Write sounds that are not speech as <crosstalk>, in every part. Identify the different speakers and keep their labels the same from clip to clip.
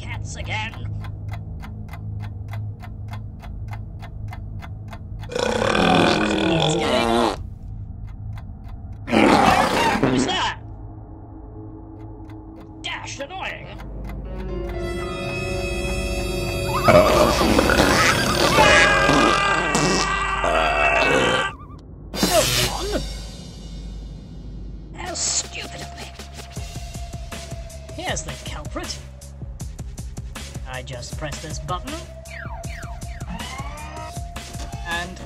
Speaker 1: cats again. Who's that? Dashed annoying. Oh, How stupid of me. Here's the culprit. I just press this button. And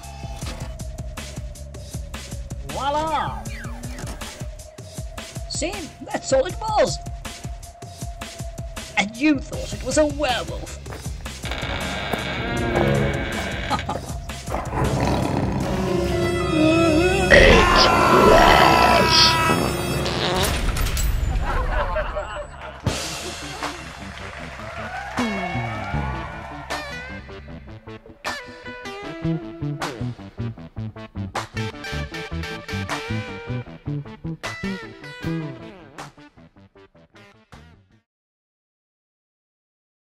Speaker 1: voila! See, that's all it was! And you thought it was a werewolf! <laughs>